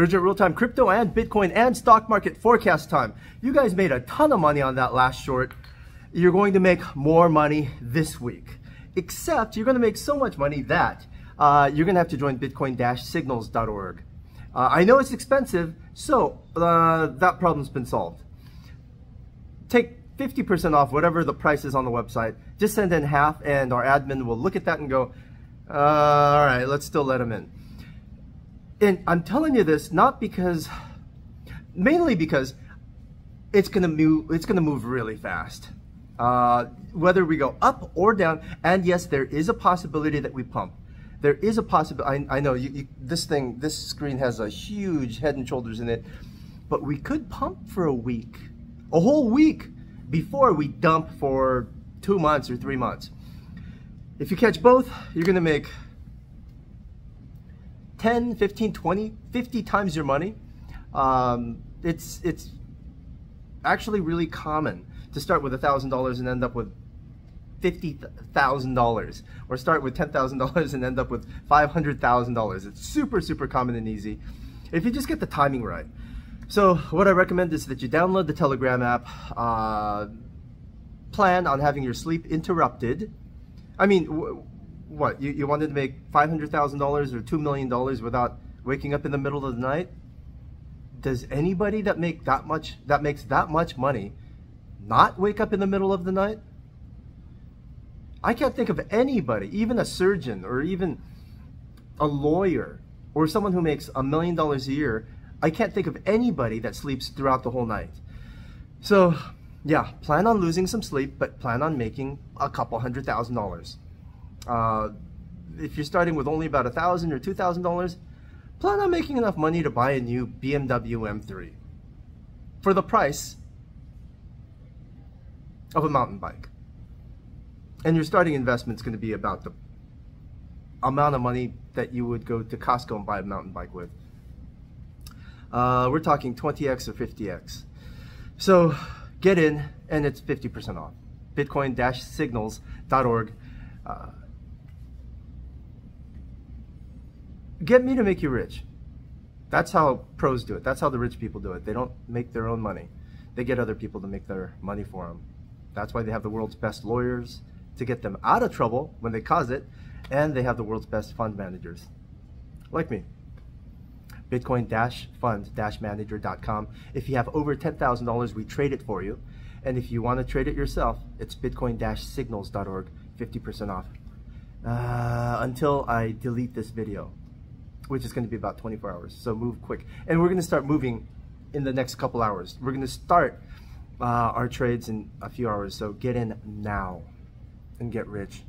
Urgent real-time crypto and Bitcoin and stock market forecast time. You guys made a ton of money on that last short. You're going to make more money this week. Except you're going to make so much money that uh, you're going to have to join bitcoin-signals.org. Uh, I know it's expensive, so uh, that problem's been solved. Take 50% off whatever the price is on the website. Just send in half and our admin will look at that and go, uh, all right, let's still let them in. And I'm telling you this not because, mainly because it's gonna move. It's gonna move really fast. Uh, whether we go up or down, and yes, there is a possibility that we pump. There is a possibility. I, I know you, you, this thing, this screen has a huge head and shoulders in it, but we could pump for a week, a whole week, before we dump for two months or three months. If you catch both, you're gonna make 10, 15, 20, 50 times your money. Um, it's, it's actually really common to start with $1,000 and end up with $50,000 or start with $10,000 and end up with $500,000. It's super, super common and easy if you just get the timing right. So what I recommend is that you download the Telegram app, uh, plan on having your sleep interrupted. I mean, what, you, you wanted to make $500,000 or $2 million without waking up in the middle of the night? Does anybody that make that much, that makes that much money not wake up in the middle of the night? I can't think of anybody, even a surgeon or even a lawyer or someone who makes a million dollars a year. I can't think of anybody that sleeps throughout the whole night. So, yeah, plan on losing some sleep, but plan on making a couple hundred thousand dollars. Uh, if you're starting with only about a thousand or two thousand dollars, plan on making enough money to buy a new BMW M3 for the price of a mountain bike. And your starting investment is going to be about the amount of money that you would go to Costco and buy a mountain bike with. Uh, we're talking 20x or 50x. So get in and it's 50% off. Bitcoin-signals.org. Uh, get me to make you rich. That's how pros do it. That's how the rich people do it. They don't make their own money. They get other people to make their money for them. That's why they have the world's best lawyers to get them out of trouble when they cause it, and they have the world's best fund managers, like me. Bitcoin-fund-manager.com. If you have over $10,000, we trade it for you. And if you want to trade it yourself, it's bitcoin-signals.org, 50% off. Uh, until I delete this video, which is going to be about 24 hours. So move quick. And we're going to start moving in the next couple hours. We're going to start uh, our trades in a few hours. So get in now and get rich.